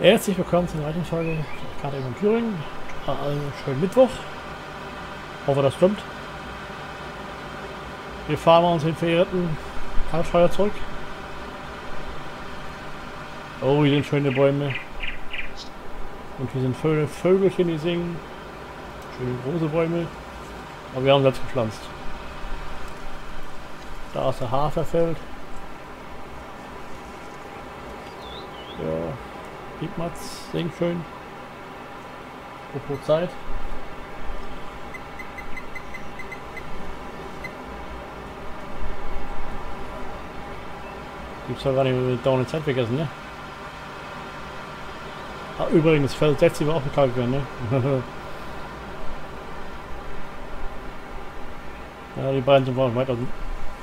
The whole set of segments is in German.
Herzlich willkommen zur zweiten Folge Karte in Thüringen. Einen schönen Mittwoch. Hoffe, das stimmt. Wir fahren uns den verehrten Karlsfeuer zurück. Oh, hier sind schöne Bäume. Und hier sind Vögel, Vögelchen, die singen. Schöne große Bäume. Aber wir haben selbst gepflanzt. Da ist der Haferfeld. Ja, Piepmatz, singt schön. Apropos Zeit. Gibt's doch gar nicht mehr dauernde Zeit vergessen, ne? Ah, übrigens, Feld 60 war auch bekalkt werden, ne? ja, die beiden sind weit,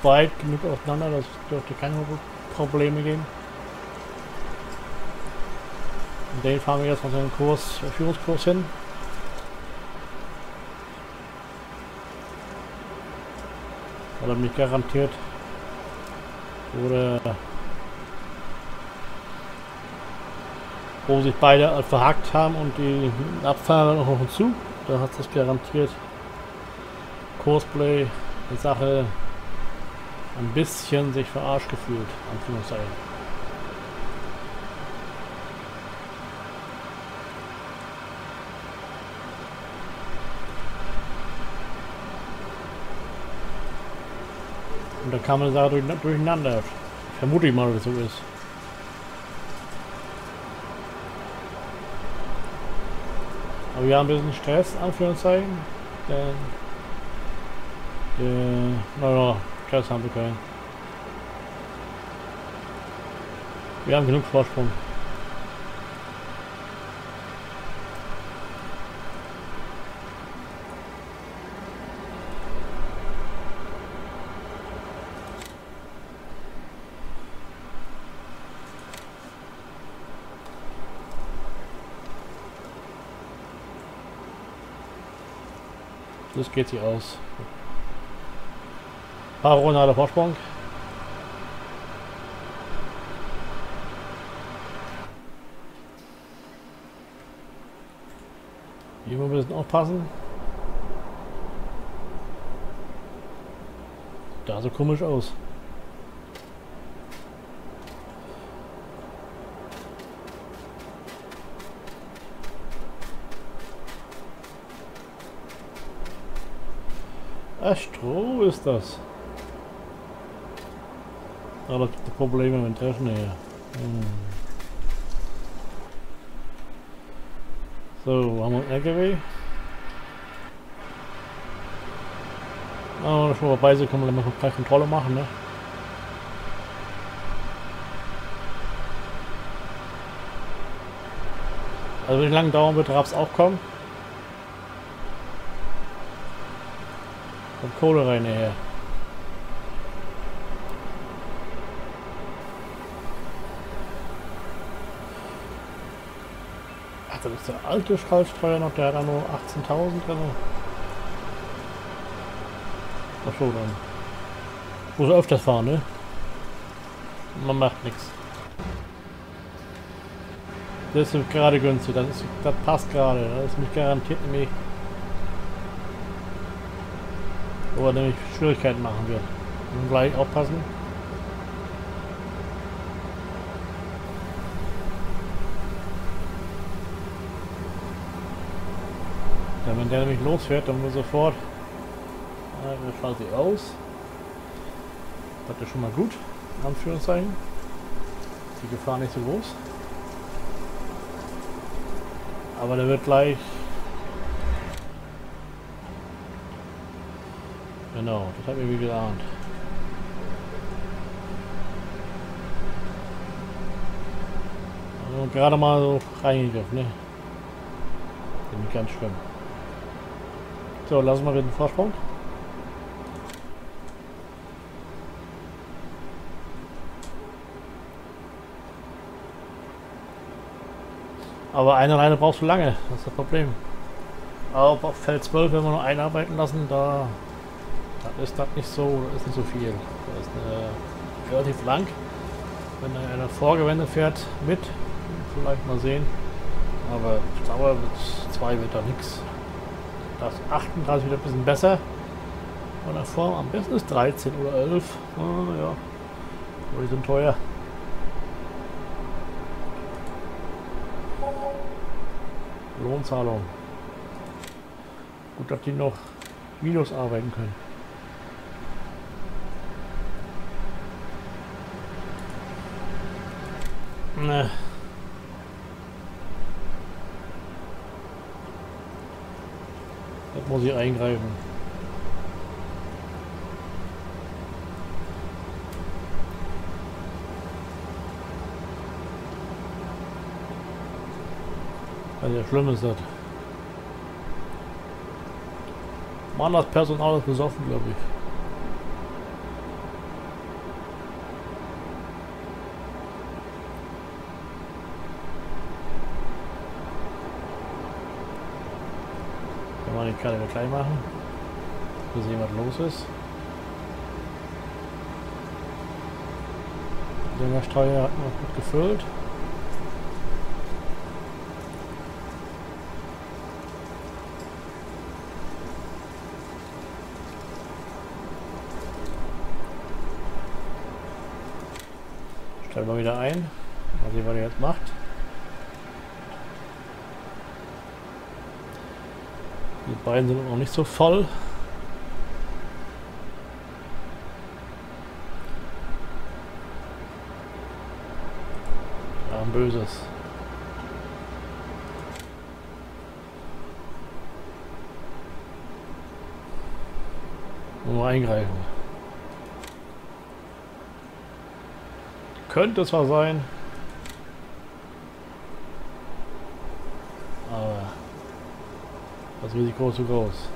weit genug auseinander, das dürfte keine Probleme geben. Und den fahren wir jetzt von seinem Kurs, Führungskurs hin. Weil er mich garantiert oder wo sich beide verhakt haben und die Abfahrer noch hinzu. Da hat sich garantiert Cosplay die Sache ein bisschen sich verarscht gefühlt, Anführungszeichen. Da kam eine Sache durcheinander. Vermute ich mal, dass es so ist. Aber wir haben ein bisschen Stress, Anführungszeichen. Denn, äh, naja, Stress haben wir keinen. Wir haben genug Vorsprung. Das geht sich aus. Er Vorsprung. Hier müssen wir ein bisschen aufpassen. Da so komisch aus. Ach, Stroh ist das. Ah, da gibt es Probleme mit der Schnee. Hm. So, haben wir einen LKW. Ah, schon vorbei sind, können wir dann mal Kontrolle machen, ne? Also wie lange dauern wird, es auch kommen. Kommt Kohle rein her. Ach, das ist der alte Schallsteuer noch, der hat da nur 18.000 drin. Ach so, dann. Muss er öfters fahren, ne? Man macht nichts. Das ist gerade günstig, das, ist, das passt gerade. Das ist mich garantiert nämlich wo er nämlich Schwierigkeiten machen wird. Und gleich aufpassen. Ja, wenn der nämlich losfährt, dann muss sofort äh, sie aus. Das ist schon mal gut, Anführungszeichen. Die Gefahr nicht so groß. Aber der wird gleich Genau, das hat mir wie geahnt. Also gerade mal so reingegriffen, ne? Bin ganz schlimm. So, lassen wir den Vorsprung. Aber eine alleine brauchst du lange, das ist das Problem. Aber auf Feld 12, wenn wir nur einarbeiten lassen, da dann ist das nicht so, ist nicht so viel. Das ist eine, relativ lang. Wenn einer Vorgewende fährt mit, Vielleicht mal sehen. Aber ich glaube, mit 2 wird da nichts. Das 38 wird ein bisschen besser. Und davor am besten ist 13 oder 11. Ah, ja. Aber die sind teuer. Lohnzahlung. Gut, dass die noch Minus arbeiten können. Ne. Jetzt muss ich eingreifen. Also schlimm ist das. Mann, das Personal ist besoffen, glaube ich. Kann man die Karte klein machen. Sehen, was los ist. Der Steuer hat noch gut gefüllt. Stellen wir wieder ein. Mal sehen, was er jetzt macht. Die beiden sind noch nicht so voll. Ja, ein böses. Nur eingreifen. Könnte zwar sein. Aber das ist zu groß.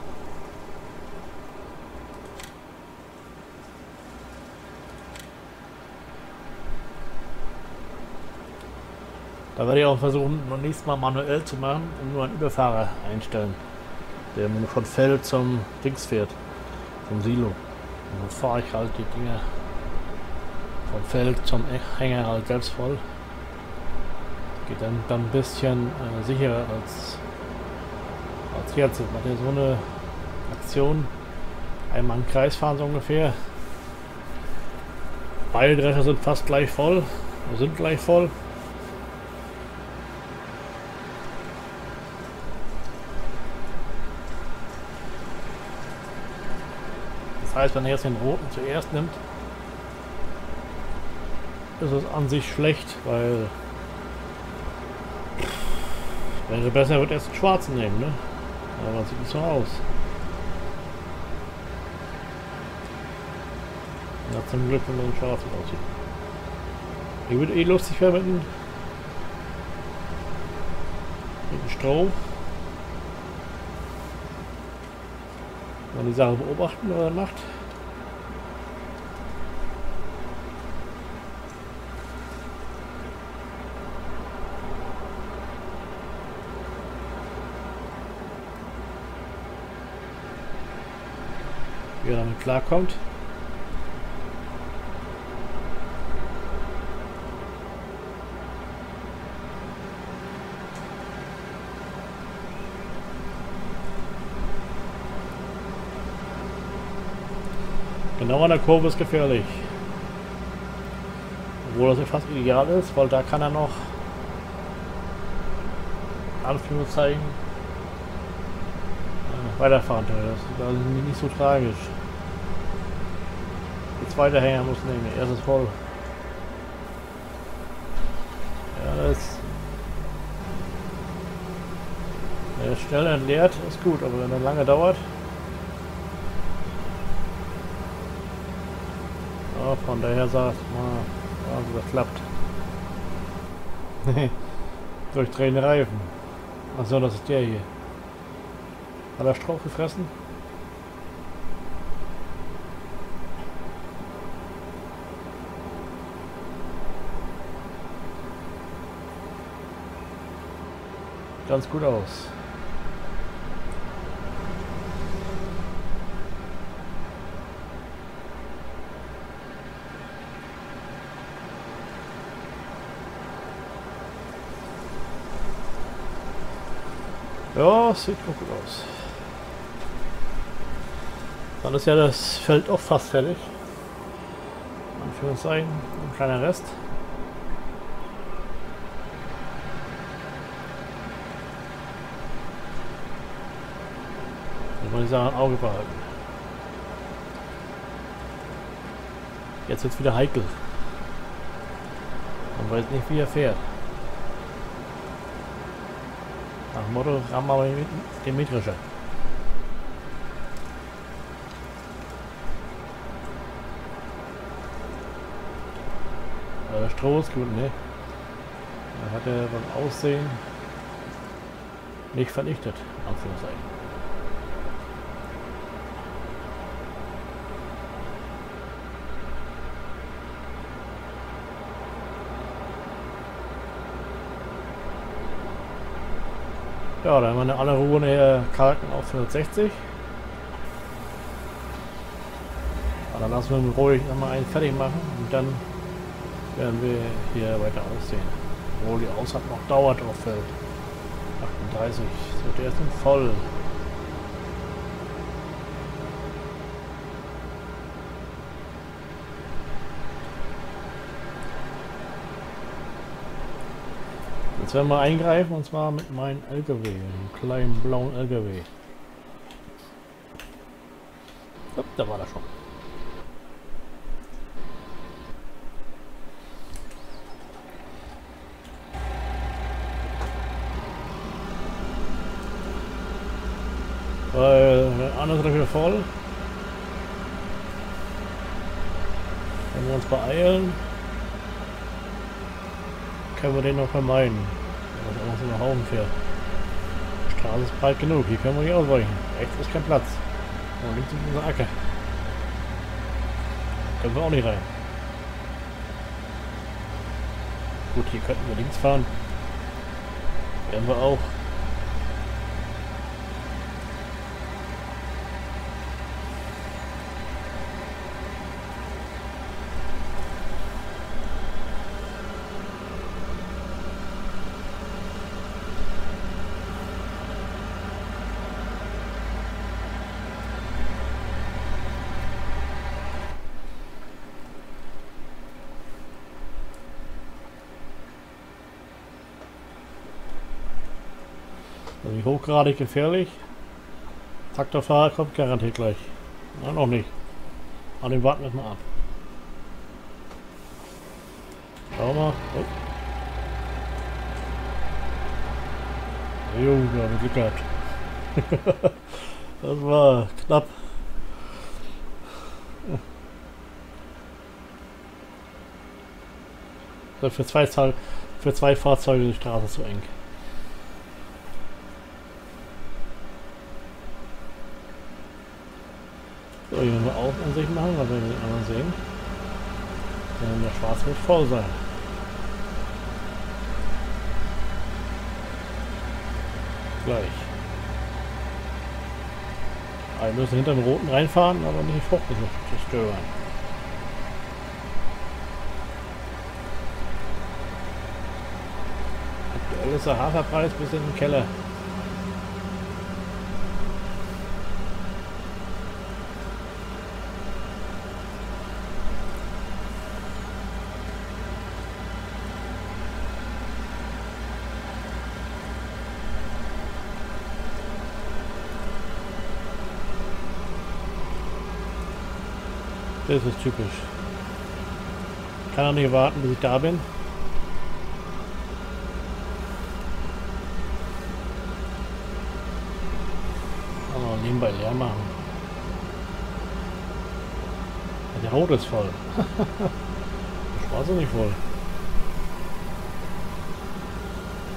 Da werde ich auch versuchen, beim nächsten Mal manuell zu machen und nur einen Überfahrer einstellen, der von Feld zum Dings fährt, zum Silo. Und dann fahre ich halt die Dinger vom Feld zum Hänger halt selbst voll. Geht dann, dann ein bisschen äh, sicherer als, als. Man hat ja so eine Aktion, einmal im Kreis fahren so ungefähr. Beide Drescher sind fast gleich voll, sind gleich voll. Das heißt, wenn er jetzt den roten zuerst nimmt, ist es an sich schlecht, weil wäre besser wird erst den schwarzen nehmen, ne? Aber sieht nicht so aus. Ja, zum Glück, wenn man den schwarzen aussieht. Ich würde eh lustig werden mit dem, mit dem Strom. Mal die Sache beobachten, was er macht. Wie er damit klarkommt. Genau an der Kurve ist gefährlich. Obwohl das ja fast ideal ist, weil da kann er noch Anführungszeichen äh, weiterfahren. Das ist nicht so tragisch zweite Hänger muss nehmen. Der erste ist voll. Ja, das der schnell entleert ist gut, aber wenn er lange dauert. Ja, von daher sagt man, ja, das klappt. Durchdrehende Reifen. Achso, das ist der hier. Hat er Strauch gefressen? ganz gut aus. Ja, sieht noch gut aus. Dann ist ja das Feld auch fast fertig. Anführungszeichen, ein kleiner Rest. Da muss ich sagen, Auge behalten. Jetzt wird es wieder heikel. Man weiß nicht, wie er fährt. Nach dem Motto, rammen aber den Mitrischer. Äh, Stroh ist gut, ne? Er hat er beim Aussehen nicht vernichtet, Anführungszeichen. Ja, dann haben wir eine alle Ruhe näher Kalken auf 160. Aber dann lassen wir ihn ruhig nochmal einen fertig machen und dann werden wir hier weiter aussehen. Obwohl die Aussaat noch dauert auf Feld 38. So, der ist nun voll. Jetzt werden wir eingreifen und zwar mit meinem LKW, einem kleinen blauen LKW. Hopp, da war er schon. Weil der andere ist wieder voll. Wenn wir uns beeilen, können wir den noch vermeiden auch so nach Haufen fährt. Die Straße ist breit genug, hier können wir nicht ausweichen. Rechts ist kein Platz. Und links ist unser Acker. Da können wir auch nicht rein. Gut, hier könnten wir links fahren. Werden wir auch. Also hochgradig gefährlich. Traktorfahrer kommt garantiert gleich. Nein, noch nicht. An dem warten wir mal ab. Schau mal. Oh. Jo, wir haben Glück gehabt. das war knapp. Für zwei, für zwei Fahrzeuge die Straße zu eng. So, hier wir auch an sich machen, weil wir den anderen sehen. Denn der Schwarz wird voll sein. Gleich. Wir müssen hinter den roten reinfahren, aber nicht die Frucht zerstören. Aktuell ist der Haferpreis bis in den Keller. Das ist typisch. Ich kann auch nicht warten, bis ich da bin. Aber nebenbei leer machen. Der Rot ist voll. Der Schwarze nicht voll.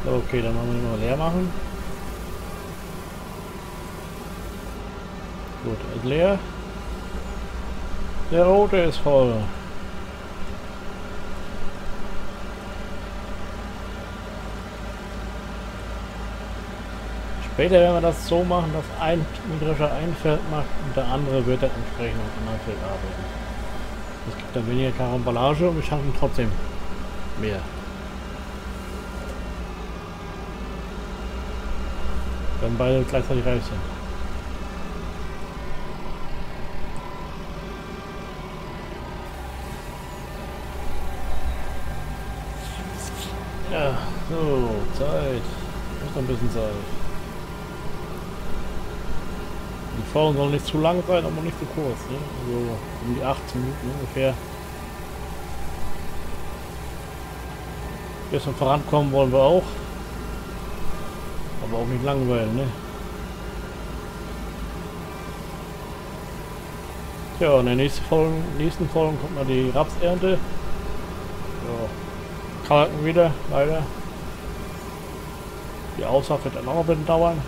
Okay, dann machen wir mal leer machen. Gut, ist leer. Der rote ist voll. Später werden wir das so machen, dass ein Migrischer ein Feld macht und der andere wird dann entsprechend auf einem anderen Feld arbeiten. Es gibt dann weniger Karambolage und wir schaffen trotzdem mehr. Wenn beide gleichzeitig reif sind. Ja, so, Zeit. Ist noch ein bisschen Zeit. Die Frauen sollen nicht zu lang sein, aber nicht zu kurz. Ne? Also um die 18 Minuten ungefähr. Bisschen vorankommen wollen wir auch. Aber auch nicht langweilen, ne? Tja, in der nächsten Folge, nächsten Folge kommt mal die Rapsernte. Ja. Kalken wieder, leider. Die Aussaat wird dann auch ein dauern.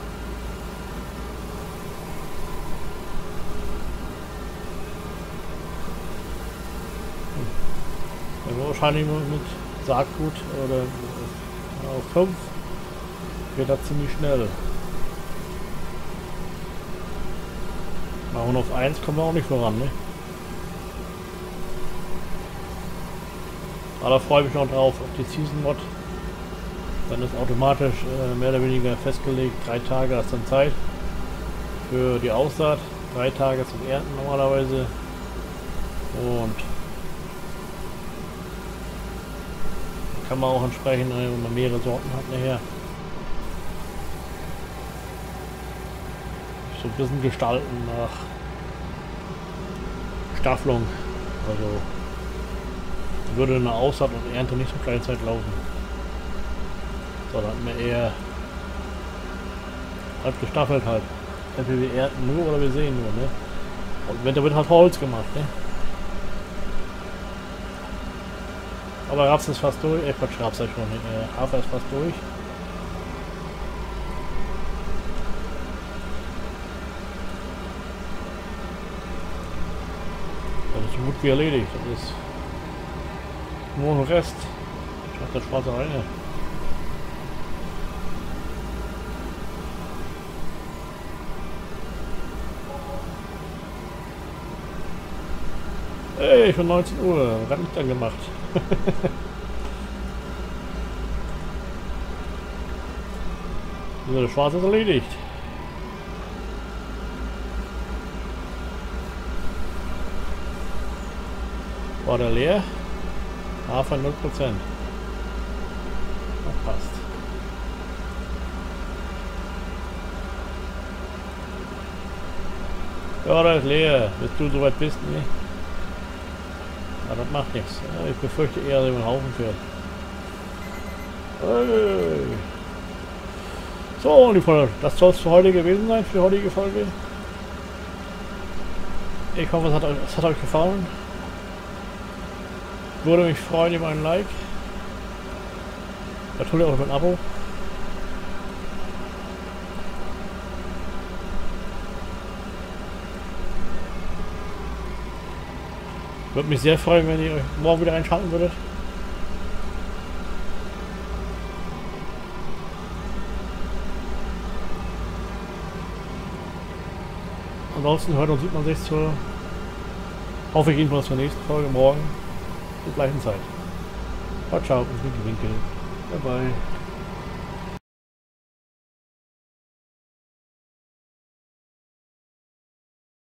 Hm. wahrscheinlich mit Saatgut oder auf 5 geht das ziemlich schnell. Machen auf 1 kommen wir auch nicht voran, ne? Aber da freue ich mich noch drauf, auf die Season Mod. Dann ist automatisch äh, mehr oder weniger festgelegt, drei Tage hast dann Zeit für die Aussaat, drei Tage zum Ernten normalerweise. Und kann man auch entsprechend, äh, wenn man mehrere Sorten hat, nachher so ein bisschen gestalten nach Staffelung. Also würde eine Aussaat und Ernte nicht zur gleichen Laufen. Sondern mehr eher halb gestaffelt halt. Entweder wir ernten nur oder wir sehen nur, ne? Und wenn da wird halt Holz gemacht, ne? Aber Raps ist fast durch. Äh, Quatsch, Raps ist schon. Äh, Hafer ist fast durch. Das ist so gut wie erledigt. Das ist nur ein Rest. Schaut der schwarze Reine. Ey, schon 19 Uhr. Was hat dann gemacht? so, der Schwarze ist erledigt. War der leer? Hafer 0%. Das passt. Ja, das ist leer, bis du soweit bist, ne? Aber das macht nichts. Ich befürchte eher, dass den Haufen fährt. Hey. So, die Folge. Das soll es für heute gewesen sein, für die heutige Folge. Ich hoffe, es hat, es hat euch gefallen. Würde mich freuen über ein Like. Natürlich auch über ein Abo. Würde mich sehr freuen, wenn ihr euch morgen wieder einschalten würdet. Ansonsten hört und sieht man sich zur, hoffe ich jedenfalls zur nächsten Folge morgen zur gleichen Zeit. Ciao, ciao, Winkel, Winkel. Bye bye.